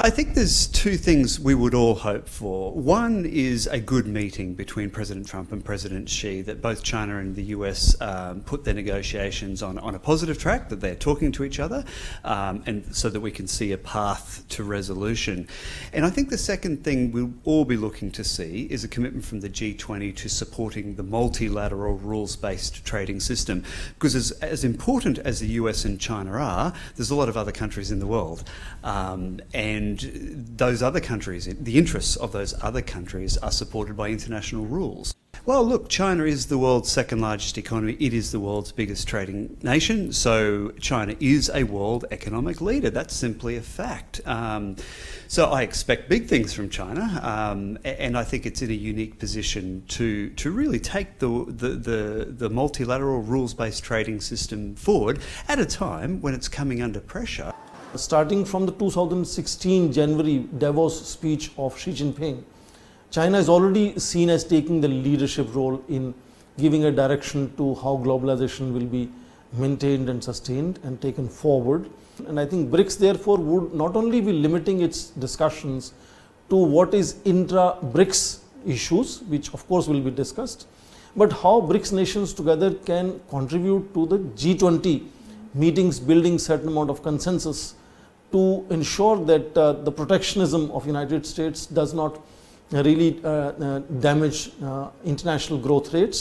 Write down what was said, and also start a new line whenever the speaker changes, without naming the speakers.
I think there's two things we would all hope for. One is a good meeting between President Trump and President Xi, that both China and the US um, put their negotiations on, on a positive track, that they're talking to each other, um, and so that we can see a path to resolution. And I think the second thing we'll all be looking to see is a commitment from the G20 to supporting the multilateral rules based trading system. Because as, as important as the US and China are, there's a lot of other countries in the world. Um, and and those other countries, the interests of those other countries are supported by international rules. Well, look, China is the world's second largest economy. It is the world's biggest trading nation. So China is a world economic leader. That's simply a fact. Um, so I expect big things from China, um, and I think it's in a unique position to to really take the the, the, the multilateral rules based trading system forward at a time when it's coming under pressure.
Starting from the 2016 January Davos speech of Xi Jinping, China is already seen as taking the leadership role in giving a direction to how globalization will be maintained and sustained and taken forward. And I think BRICS therefore would not only be limiting its discussions to what is intra-BRICS issues, which of course will be discussed, but how BRICS nations together can contribute to the G20 meetings building certain amount of consensus to ensure that uh, the protectionism of United States does not really uh, uh damage uh, international growth rates